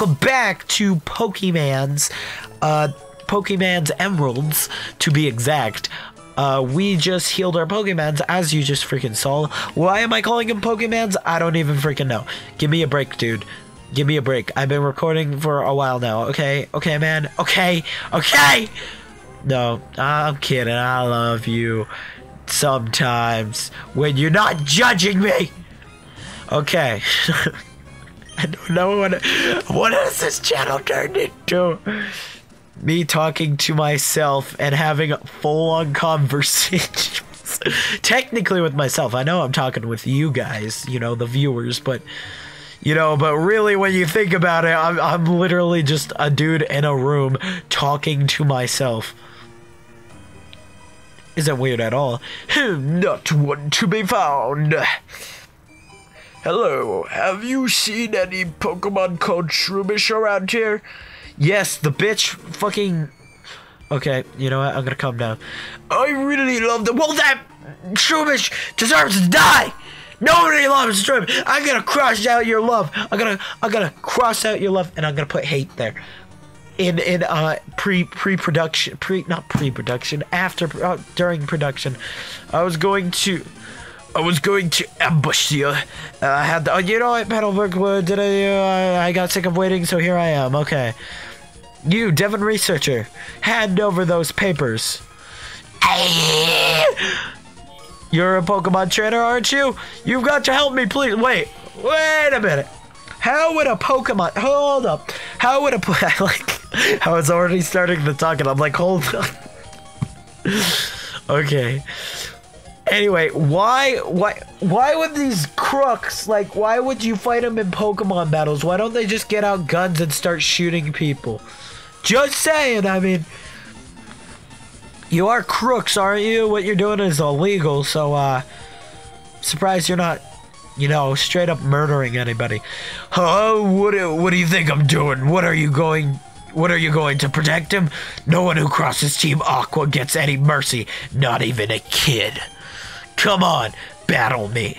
welcome back to Pokemon's, uh, Pokemon's Emeralds, to be exact. Uh, we just healed our Pokemons, as you just freaking saw. Why am I calling them Pokemons? I don't even freaking know. Give me a break, dude. Give me a break. I've been recording for a while now. Okay, okay, man. Okay, okay. No, I'm kidding. I love you. Sometimes when you're not judging me. Okay. I don't know what what has this channel turned into. Me talking to myself and having full on conversations. Technically with myself. I know I'm talking with you guys, you know, the viewers, but you know, but really when you think about it, I'm I'm literally just a dude in a room talking to myself. Isn't weird at all. Not one to be found. Hello, have you seen any Pokemon called Shroomish around here? Yes, the bitch fucking. Okay, you know what? I'm gonna calm down. I really love the. Well, that Shroomish deserves to die! Nobody loves Shroom! I'm gonna cross out your love. I'm gonna. I'm gonna cross out your love and I'm gonna put hate there. In in uh pre pre production pre not pre production after uh, during production, I was going to I was going to ambush you. Uh, I had, the, oh, you know what, uh, did I, uh, I got sick of waiting, so here I am, okay. You, Devon Researcher, hand over those papers. You're a Pokemon trainer, aren't you? You've got to help me, please. Wait, wait a minute. How would a Pokemon, hold up. How would a, like, I was already starting to talk and I'm like, hold on. okay. Anyway, why, why, why would these crooks like? Why would you fight them in Pokemon battles? Why don't they just get out guns and start shooting people? Just saying. I mean, you are crooks, aren't you? What you're doing is illegal. So, uh, surprised you're not, you know, straight up murdering anybody. Oh, what do, what do you think I'm doing? What are you going? What are you going to protect him? No one who crosses Team Aqua gets any mercy, not even a kid. Come on, battle me.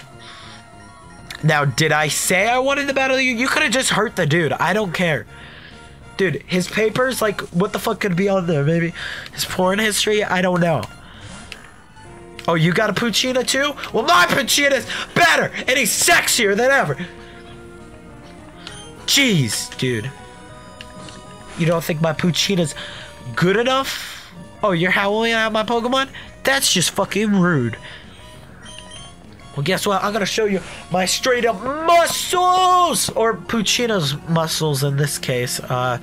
Now, did I say I wanted to battle you? You could have just hurt the dude. I don't care. Dude, his papers, like, what the fuck could be on there? Maybe his porn history? I don't know. Oh, you got a Poochyena too? Well, my Poochyena's better and he's sexier than ever. Jeez, dude. You don't think my Poochyena's good enough? Oh, you're howling at my Pokemon? That's just fucking rude. Well, guess what? I'm gonna show you my straight up muscles! Or Poochyena's muscles in this case. Uh,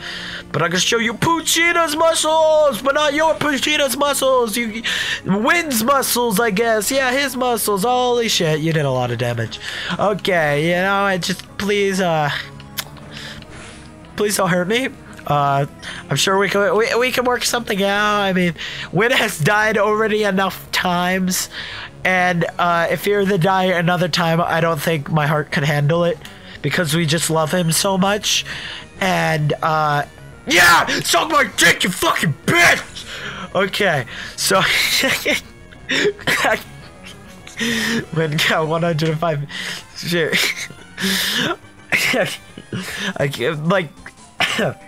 but I'm gonna show you Poochyena's muscles! But not your Poochyena's muscles! You, Win's muscles, I guess. Yeah, his muscles. Holy shit, you did a lot of damage. Okay, you know, I just, please, uh... Please don't hurt me. Uh, I'm sure we can we, we can work something out. I mean, Win has died already enough times, and uh, if you're the die another time, I don't think my heart could handle it because we just love him so much. And uh, yeah, suck my dick, you fucking bitch. Okay, so when got 105 shit. I can't, like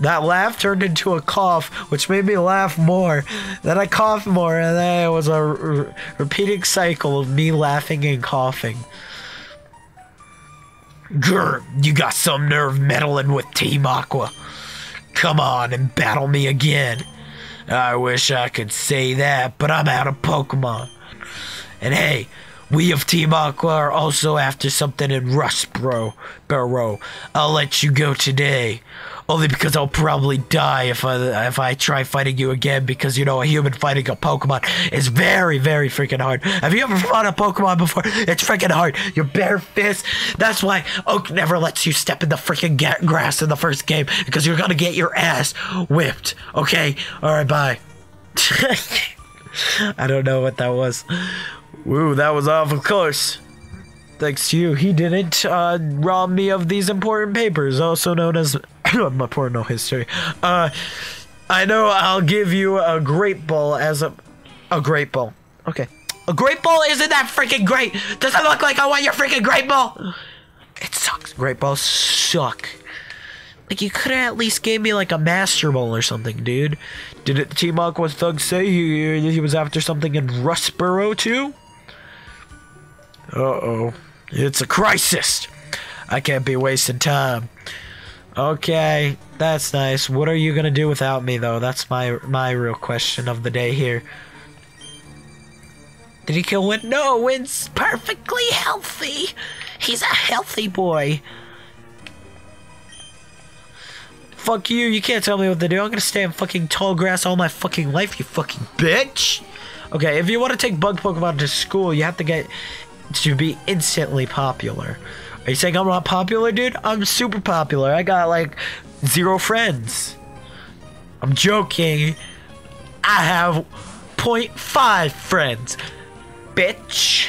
that laugh turned into a cough, which made me laugh more. Then I coughed more, and then it was a r- repeating cycle of me laughing and coughing. Grr, you got some nerve meddling with Team Aqua. Come on and battle me again. I wish I could say that, but I'm out of Pokemon. And hey, we of Team Aqua are also after something in Rustboro. Barrow. I'll let you go today. Only because I'll probably die if I if I try fighting you again because you know a human fighting a Pokemon is very very freaking hard. Have you ever fought a Pokemon before? It's freaking hard. Your bare fist. That's why Oak never lets you step in the freaking grass in the first game because you're gonna get your ass whipped. Okay. All right. Bye. I don't know what that was. Woo, that was awful close. Thanks to you, he didn't uh, rob me of these important papers, also known as my porno history. Uh, I know I'll give you a great ball as a a great ball. Okay, a great ball isn't that freaking great? Does it look like I want your freaking great ball? It sucks. Great balls suck. Like you could have at least gave me like a master ball or something, dude. Did it Team Aqua Thug say he, he was after something in Rustboro too? Uh-oh. It's a crisis. I can't be wasting time. Okay, that's nice. What are you gonna do without me though? That's my my real question of the day here. Did he kill Win? No, Win's perfectly healthy. He's a healthy boy. Fuck you, you can't tell me what to do. I'm gonna stay in fucking tall grass all my fucking life, you fucking bitch. Okay, if you want to take bug Pokemon to school, you have to get to be instantly popular. Are you saying I'm not popular, dude? I'm super popular. I got like zero friends. I'm joking. I have 0.5 friends. Bitch.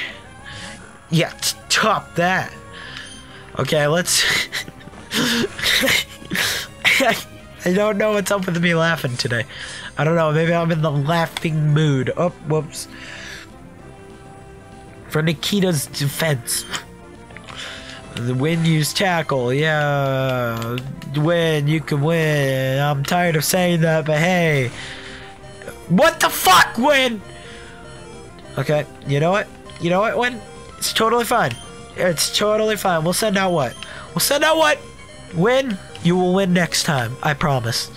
Yeah, top that. Okay, let's. I don't know what's up with me laughing today. I don't know. Maybe I'm in the laughing mood. Oh, whoops. For Nikita's defense. The win use tackle, yeah. Win, you can win. I'm tired of saying that, but hey. What the fuck, win? Okay, you know what? You know what, win? It's totally fine. It's totally fine. We'll send out what? We'll send out what? Win, you will win next time. I promise.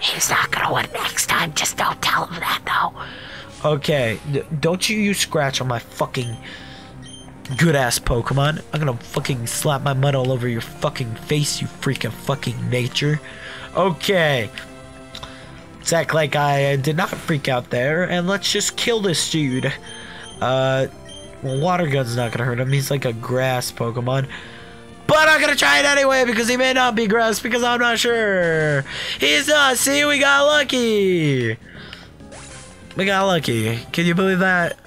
He's not gonna win next time. Just don't tell him that, though. Okay, don't you use Scratch on my fucking good ass Pokemon. I'm gonna fucking slap my mud all over your fucking face, you freaking fucking nature. Okay. Let's act like I did not freak out there, and let's just kill this dude. Uh, well, Water Gun's not gonna hurt him. He's like a grass Pokemon. But I'm gonna try it anyway because he may not be grass because I'm not sure. He's not. See, we got lucky. We got lucky. Can you believe that?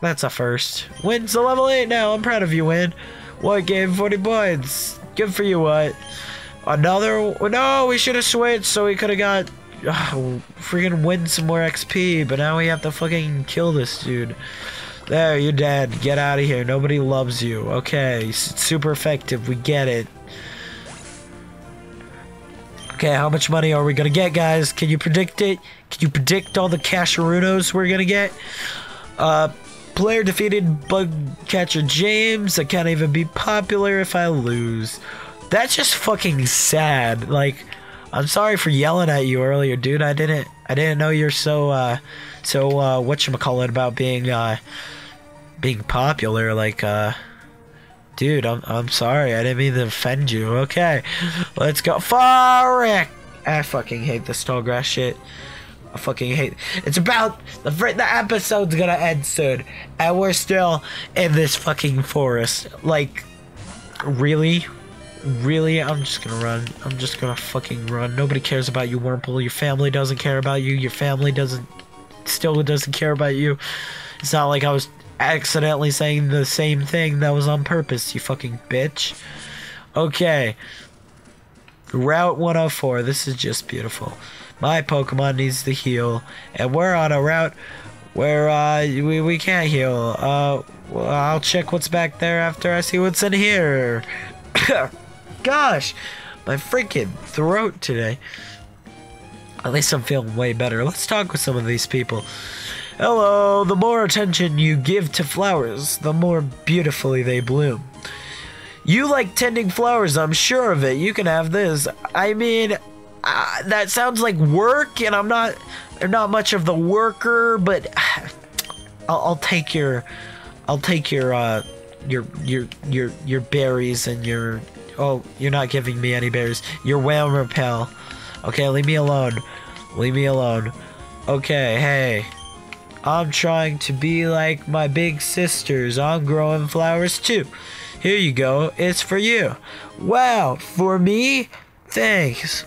That's a first. Win's a level 8 now. I'm proud of you, Win. What game? 40 points. Good for you, what? Another. No, we should have switched so we could have got. Oh, freaking win some more XP, but now we have to fucking kill this dude. There, you're dead. Get out of here. Nobody loves you. Okay, super effective. We get it. Okay, how much money are we gonna get, guys? Can you predict it? Can you predict all the casherunos we're gonna get? Uh, player defeated bug catcher James. I can't even be popular if I lose. That's just fucking sad. Like, I'm sorry for yelling at you earlier, dude. I didn't, I didn't know you're so, uh, so, uh, whatchamacallit about being, uh, being popular. Like, uh, dude, I'm, I'm sorry. I didn't mean to offend you. Okay, let's go. Farrick! I fucking hate this tall grass shit. I fucking hate. It's about the the episode's gonna end soon, and we're still in this fucking forest. Like, really, really, I'm just gonna run. I'm just gonna fucking run. Nobody cares about you, Wurmple. Your family doesn't care about you. Your family doesn't, still doesn't care about you. It's not like I was accidentally saying the same thing that was on purpose. You fucking bitch. Okay. Route 104. This is just beautiful. My Pokemon needs to heal, and we're on a route where uh, we, we can't heal. Uh, I'll check what's back there after I see what's in here. Gosh, my freaking throat today. At least I'm feeling way better. Let's talk with some of these people. Hello, the more attention you give to flowers, the more beautifully they bloom. You like tending flowers, I'm sure of it. You can have this. I mean, uh, that sounds like work, and I'm not, I'm not much of the worker, but I'll, I'll take your, I'll take your, uh, your, your, your, your berries and your. Oh, you're not giving me any berries. Your Wailmer Pail. Okay, leave me alone. Leave me alone. Okay, hey. I'm trying to be like my big sisters. I'm growing flowers too. Here you go. It's for you. Wow, for me? Thanks.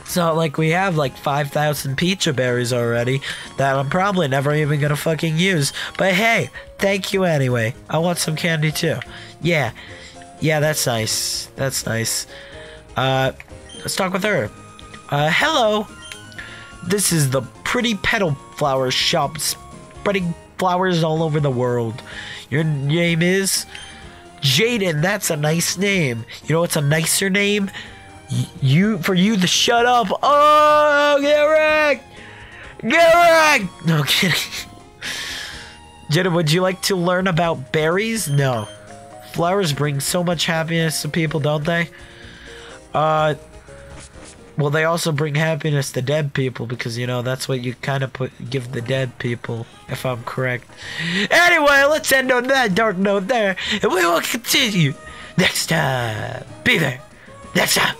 It's not like we have like 5,000 Pecha berries already that I'm probably never even gonna fucking use. But hey, thank you anyway. I want some candy too. Yeah. Yeah, that's nice. That's nice. Uh, let's talk with her. Uh, hello. This is the Pretty Petal Flower Shop, spreading flowers all over the world. Your name is Jaden, that's a nice name. You know what's a nicer name? You for you to shut up. Oh, get wrecked! Get wrecked! No kidding. Jaden, would you like to learn about berries? No. Flowers bring so much happiness to people, don't they? Uh, well, they also bring happiness to dead people because you know that's what you kind of put give the dead people, if I'm correct. Anyway, let's end on that dark note there, and we will continue next time. Be there next time.